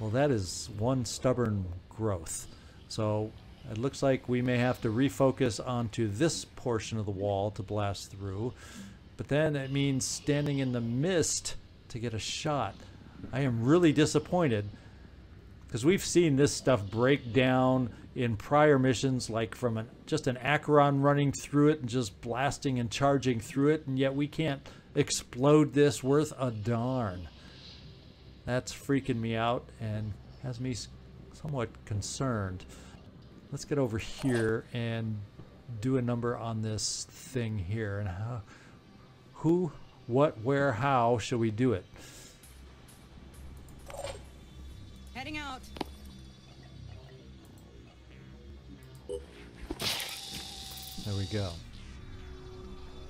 Well, that is one stubborn growth. So it looks like we may have to refocus onto this portion of the wall to blast through. But then it means standing in the mist to get a shot. I am really disappointed because we've seen this stuff break down in prior missions, like from an, just an Acheron running through it and just blasting and charging through it, and yet we can't explode this worth a darn. That's freaking me out and has me somewhat concerned. Let's get over here and do a number on this thing here. And how, who, what, where, how shall we do it? Heading out. There we go.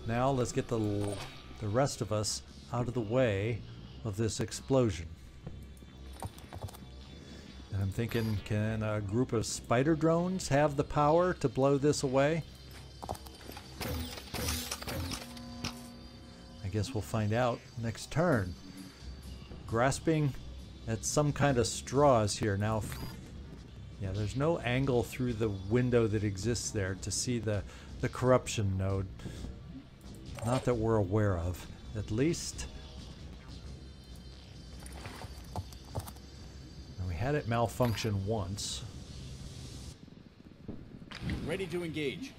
Now let's get the the rest of us out of the way of this explosion. And I'm thinking, can a group of spider drones have the power to blow this away? I guess we'll find out next turn. Grasping at some kind of straws here. Now, yeah, there's no angle through the window that exists there to see the, the corruption node. Not that we're aware of. At least. We had it malfunction once. Ready to engage.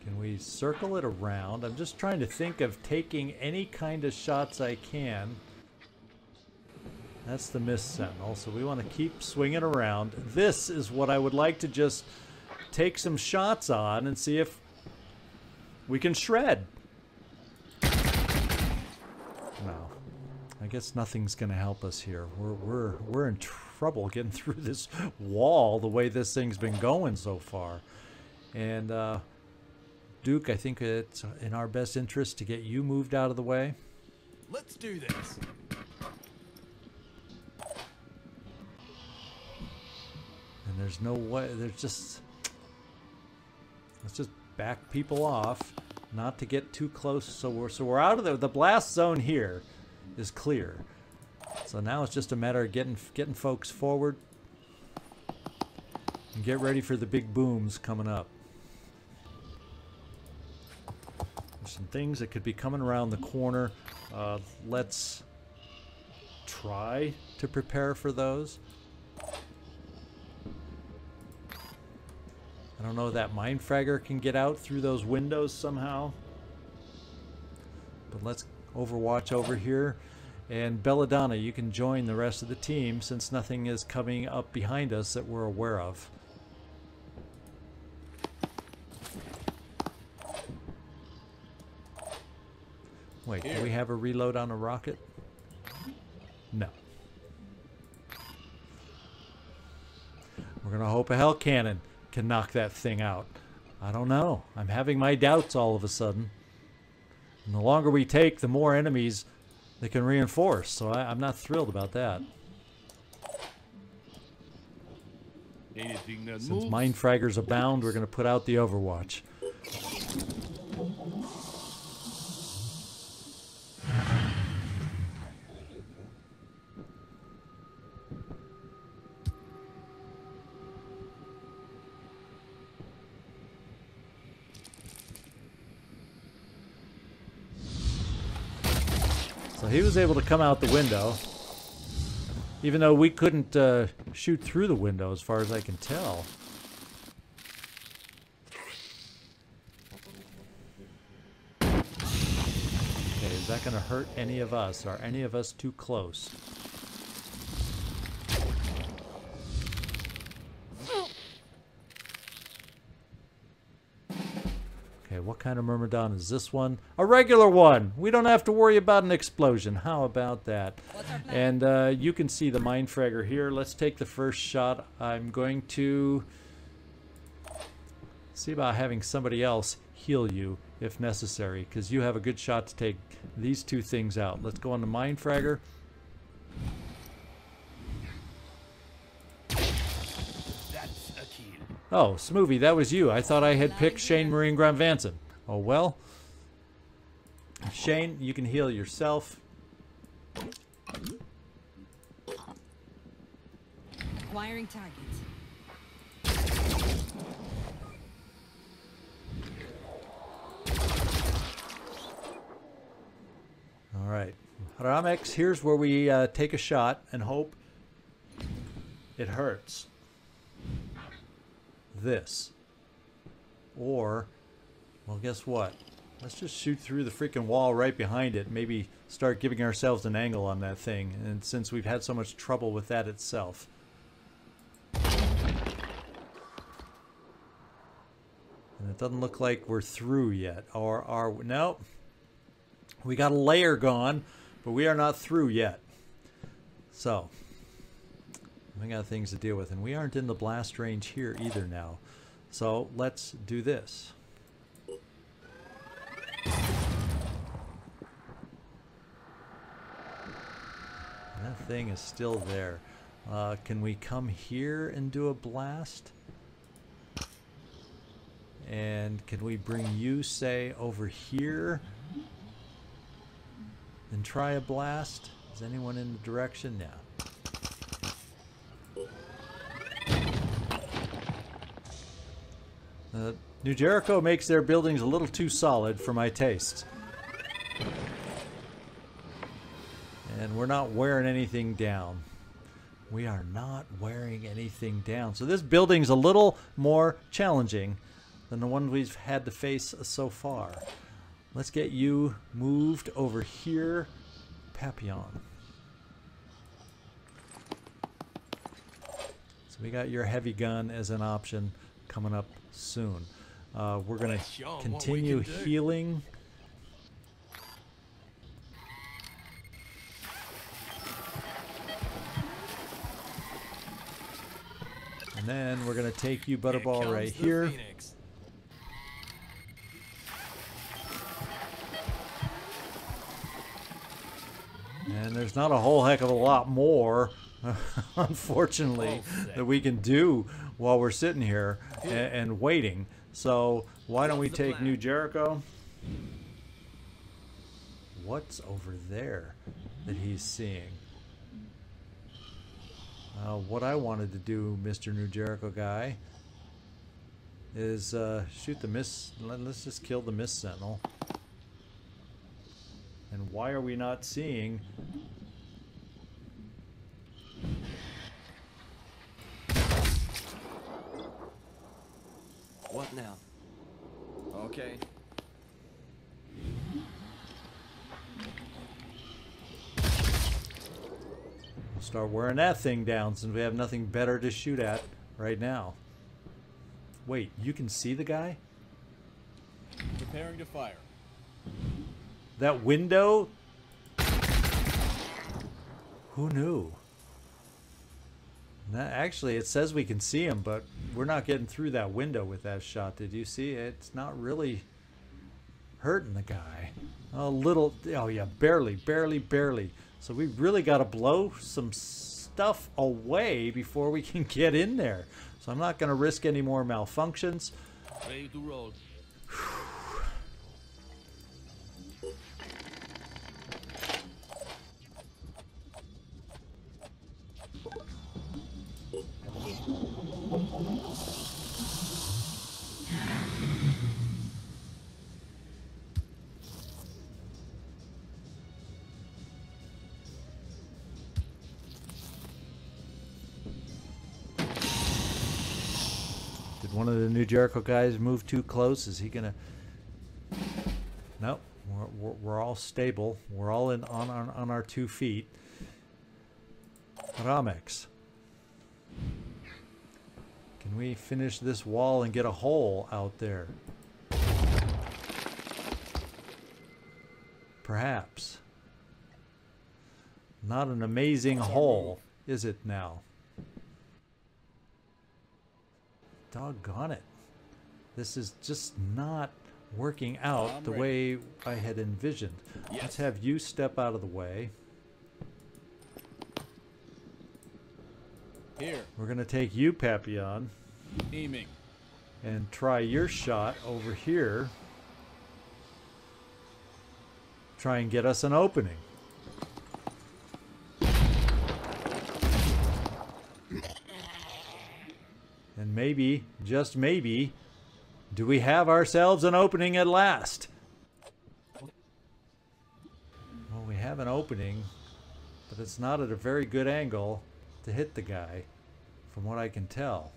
Can we circle it around? I'm just trying to think of taking any kind of shots I can. That's the Mist Sentinel, so we want to keep swinging around. This is what I would like to just take some shots on and see if we can shred. No. I guess nothing's going to help us here. We're, we're, we're in trouble getting through this wall the way this thing's been going so far. And, uh, Duke, I think it's in our best interest to get you moved out of the way. Let's do this. And there's no way, there's just. Let's just back people off, not to get too close. So we're so we're out of the the blast zone here, is clear. So now it's just a matter of getting getting folks forward. And get ready for the big booms coming up. There's some things that could be coming around the corner. Uh, let's try to prepare for those. I don't know that Mindfragger can get out through those windows somehow. But let's overwatch over here. And Belladonna, you can join the rest of the team since nothing is coming up behind us that we're aware of. Wait, do we have a reload on a rocket? No. We're gonna hope a Hel cannon can knock that thing out. I don't know. I'm having my doubts all of a sudden. And the longer we take, the more enemies they can reinforce. So I, I'm not thrilled about that. Since moves. Mindfraggers abound, we're going to put out the Overwatch. He was able to come out the window. Even though we couldn't uh, shoot through the window, as far as I can tell. Okay, is that going to hurt any of us? Are any of us too close? What kind of Myrmidon is this one? A regular one! We don't have to worry about an explosion. How about that? What's our plan? And uh, you can see the Mindfragger here. Let's take the first shot. I'm going to see about having somebody else heal you if necessary, because you have a good shot to take these two things out. Let's go on the Mindfragger. That's a kill. Oh, Smoothie, that was you. I thought I had picked Shane Marine Grant Vanson. Oh well. Shane, you can heal yourself. Acquiring targets. All right. Ramex, here's where we uh, take a shot and hope it hurts. This. Or, well, guess what? Let's just shoot through the freaking wall right behind it. Maybe start giving ourselves an angle on that thing. And since we've had so much trouble with that itself. And it doesn't look like we're through yet. Or are we? We got a layer gone, But we are not through yet. So, we got things to deal with. And we aren't in the blast range here either now. So, let's do this. That thing is still there. Uh, can we come here and do a blast? And can we bring you, say, over here and try a blast? Is anyone in the direction now? Uh, New Jericho makes their buildings a little too solid for my taste. And we're not wearing anything down. We are not wearing anything down. So this building's a little more challenging than the one we've had to face so far. Let's get you moved over here, Papillon. So we got your heavy gun as an option coming up soon. Uh, we're going to Show 'em what we continue healing. And then we're going to take you, Butterball, right here. Phoenix. And there's not a whole heck of a lot more, unfortunately, Oh, that we can do while we're sitting here and, and waiting. So why don't we take? New Jericho? What's over there that he's seeing? Uh, what I wanted to do, Mr. New Jericho guy, is uh, shoot the miss. let- Let's just kill the Mist Sentinel. And why are we not seeing What now? Okay. Start wearing that thing down since we have nothing better to shoot at right now. Wait, you can see the guy? Preparing to fire. That window? Who knew? Actually, it says we can see him, but we're not getting through that window with that shot. Did you see? It's not really hurting the guy. A little, oh yeah, barely, barely, barely. So we really got to blow some stuff away before we can get in there. So I'm not going to risk any more malfunctions. Ready to roll. Jericho guys move too close? Is he gonna? Nope. We're, we're, we're all stable. We're all in on, on on our two feet. Ramex. Can we finish this wall and get a hole out there? Perhaps. Not an amazing hole, is it now? Doggone it. This is just not working out I'm the ready. way I had envisioned. Let's have you step out of the way. Here. We're going to take you, Papillon, Aiming. and try your shot over here. Try and get us an opening. And maybe, just maybe, do we have ourselves an opening at last? Well, we have an opening, but it's not at a very good angle to hit the guy, from what I can tell.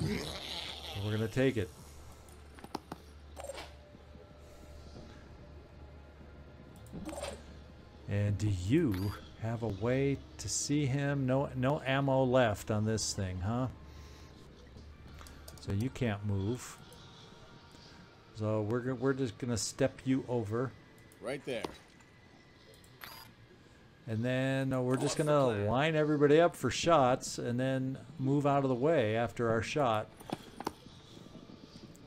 We're going to take it. And do you have a way to see him. No, no ammo left on this thing, huh? So you can't move. So we're we're just gonna step you over, Right there. and then uh, we're just gonna line everybody up for shots, and then move out of the way after our shot.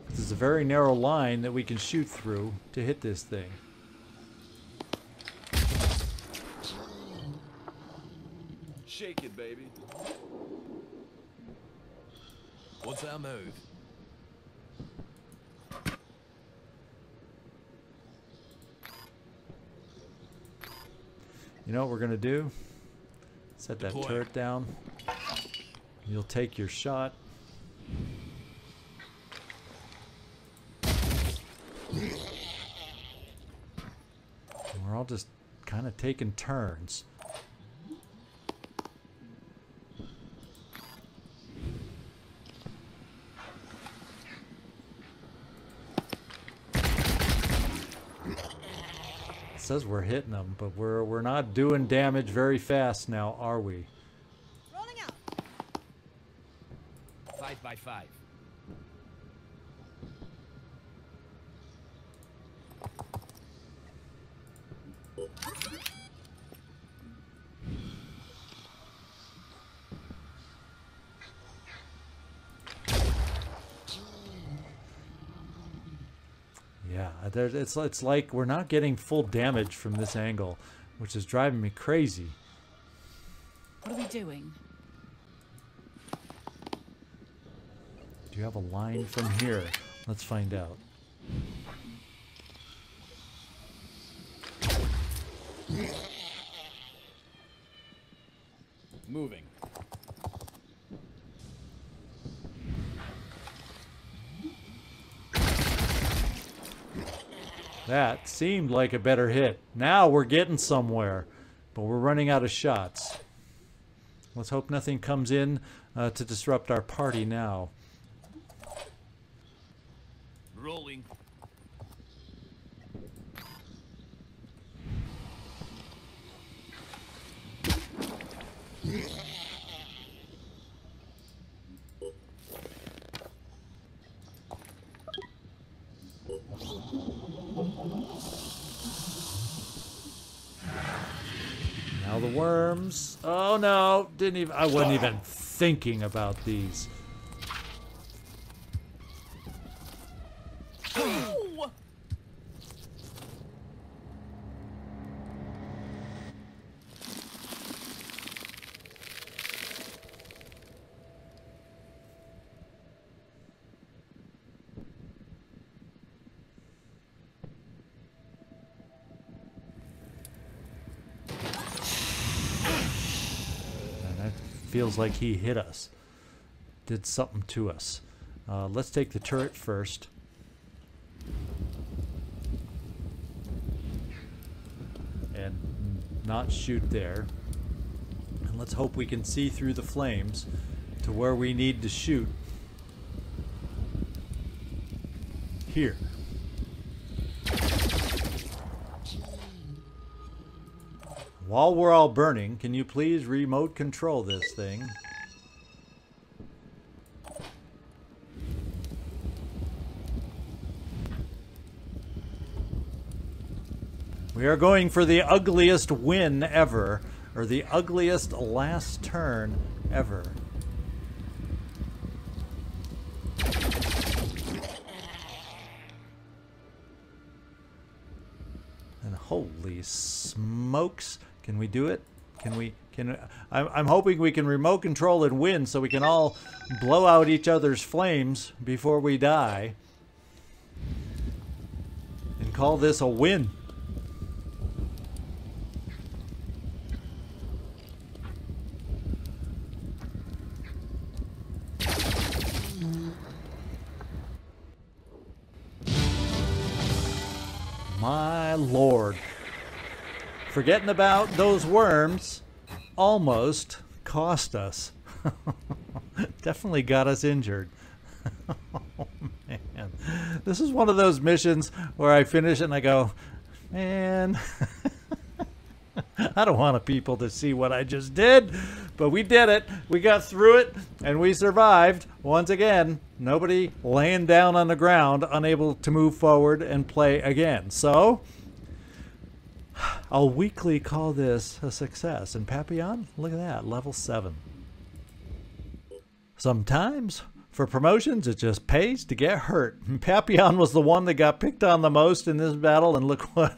This is a very narrow line that we can shoot through to hit this thing. What's our move? You know what we're gonna do? Set that Deploy. turret down. You'll take your shot. And we're all just kind of taking turns. Says we're hitting them, but we're we're not doing damage very fast now, are we? Rolling out. Five by five. There's, it's it's like we're not getting full damage from this angle, which is driving me crazy. What are we doing? Do you have a line from here? Let's find out. Moving. That seemed like a better hit. Now we're getting somewhere, but we're running out of shots. Let's hope nothing comes in uh, to disrupt our party now. Rolling. Now the worms. Oh no, didn't even. I wasn't even thinking about these. And that feels like he hit us. Did something to us. Uh, let's take the turret first. And not shoot there. And let's hope we can see through the flames to where we need to shoot. Here. While we're all burning, can you please remote control this thing? We are going for the ugliest win ever, or the ugliest last turn ever. And holy smokes, can we do it? Can we? Can I'm, I'm hoping we can remote control and win, so we can all blow out each other's flames before we die, and call this a win. Forgetting about those worms almost cost us. Definitely got us injured. oh, man. This is one of those missions where I finish and I go, man. I don't want people to see what I just did, but we did it. We got through it and we survived. Once again, nobody laying down on the ground, unable to move forward and play again. So, I'll weakly call this a success. And Papillon, look at that, level 7. Sometimes for promotions, it just pays to get hurt. Papillon was the one that got picked on the most in this battle, and look what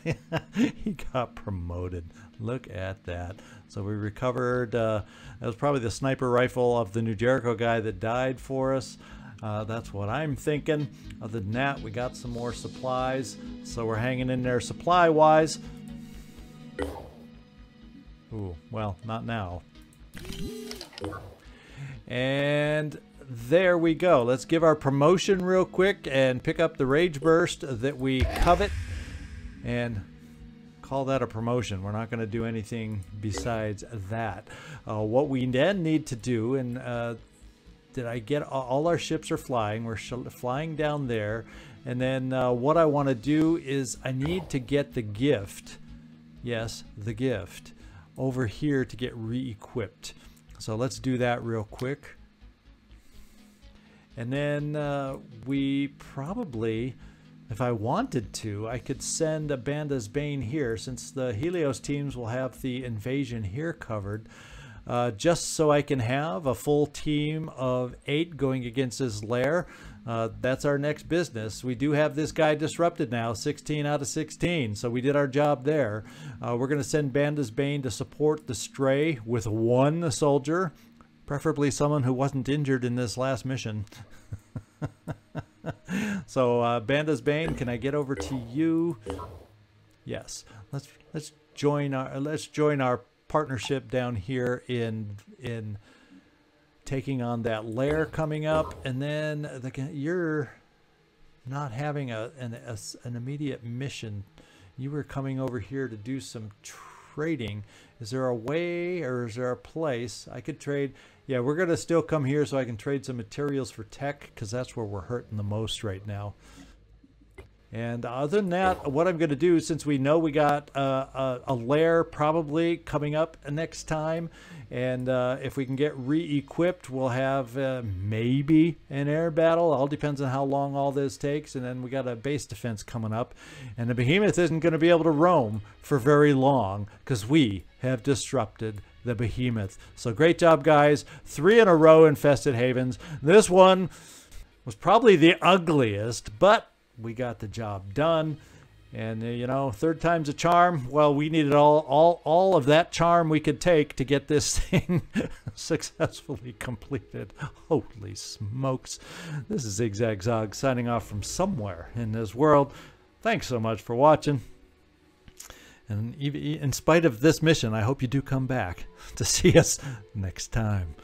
he got promoted. Look at that. So we recovered. Uh, that was probably the sniper rifle of the New Jericho guy that died for us. Uh, that's what I'm thinking. Other than that, we got some more supplies. So we're hanging in there supply wise. Ooh, well, not now. And there we go. Let's give our promotion real quick and pick up the Rage Burst that we covet and call that a promotion. We're not going to do anything besides that. Uh, what we then need to do, and uh, did I get all our ships are flying? We're flying down there. And then uh, what I want to do is I need to get the gift. Yes, the gift over here to get re-equipped. So let's do that real quick. And then uh, we probably, if I wanted to, I could send a Banda's Bane here since the Helios teams will have the invasion here covered. Uh, just so I can have a full team of eight going against his lair. Uh, that's our next business. We do have this guy disrupted now, 16 out of 16, so we did our job there. Uh, we're going to send Banda's Bane to support the Stray with one soldier, preferably someone who wasn't injured in this last mission. so uh, Banda's Bane, can I get over to you? Yes. Let's let's join our let's join our partnership down here in in taking on that lair coming up, and then the, you're not having a an, a an immediate mission. You were coming over here to do some trading. Is there a way or is there a place I could trade? Yeah, we're going to still come here so I can trade some materials for tech because that's where we're hurting the most right now. And other than that, what I'm going to do, since we know we got uh, a, a lair probably coming up next time, and uh, if we can get re-equipped, we'll have uh, maybe an air battle. All depends on how long all this takes. And then we got a base defense coming up, and the behemoth isn't going to be able to roam for very long because we have disrupted the behemoth. So great job, guys! Three in a row infested havens. This one was probably the ugliest, but we got the job done. And uh, you know, third time's a charm. Well, we needed all all all of that charm we could take to get this thing successfully completed. Holy smokes! This is ZigZagZog signing off from somewhere in this world. Thanks so much for watching. And in spite of this mission, I hope you do come back to see us next time.